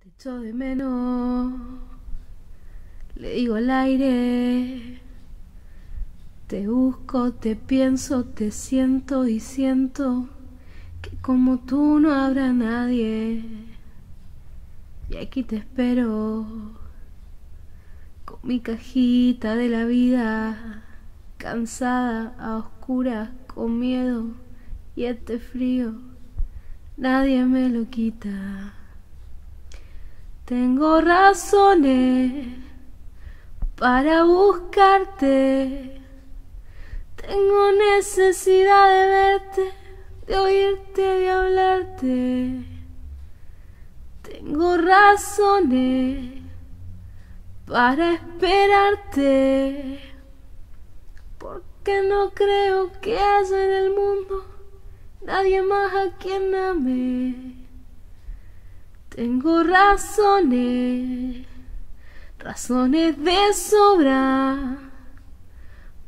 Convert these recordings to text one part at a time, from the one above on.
Te echo de menos, le digo al aire. Te busco, te pienso, te siento y siento que como tú no habrá nadie. Y aquí te espero con mi cajita de la vida, cansada, a oscuras, con miedo y este frío, nadie me lo quita. Tengo razones para buscarte. Tengo necesidad de verte, de oírte, de hablarte. Tengo razones para esperarte. Porque no creo que haya en el mundo nadie más a quien ame. Tengo razones, razones de sobra,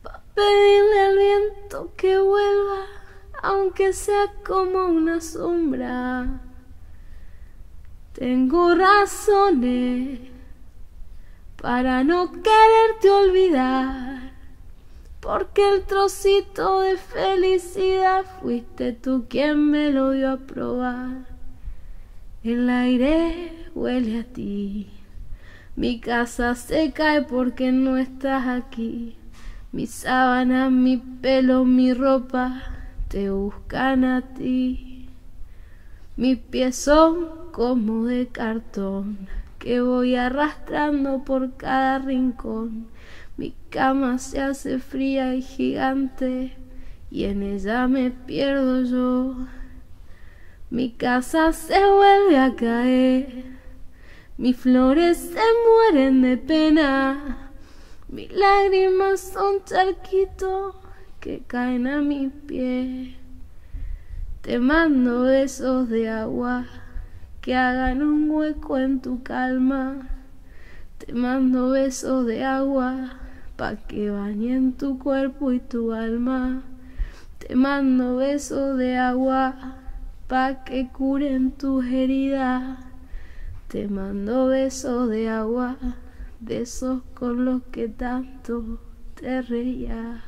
para pedirle al viento que vuelva, aunque sea como una sombra. Tengo razones para no quererte olvidar, porque el trocito de felicidad fuiste tú quien me lo dio a probar. El aire huele a ti. Mi casa se cae porque no estás aquí. Mi sábana, mi pelo, mi ropa te buscan a ti. Mis pies son como de cartón que voy arrastrando por cada rincón. Mi cama se hace fría y gigante y en ella me pierdo yo. Mi casa se vuelve a caer, mis flores se mueren de pena, mis lágrimas son charquitos que caen a mis pies. Te mando besos de agua que hagan un hueco en tu calma. Te mando besos de agua pa' que bañen tu cuerpo y tu alma. Te mando besos de agua pa' que curen tus heridas. Te mando besos de agua, besos con los que tanto te reías.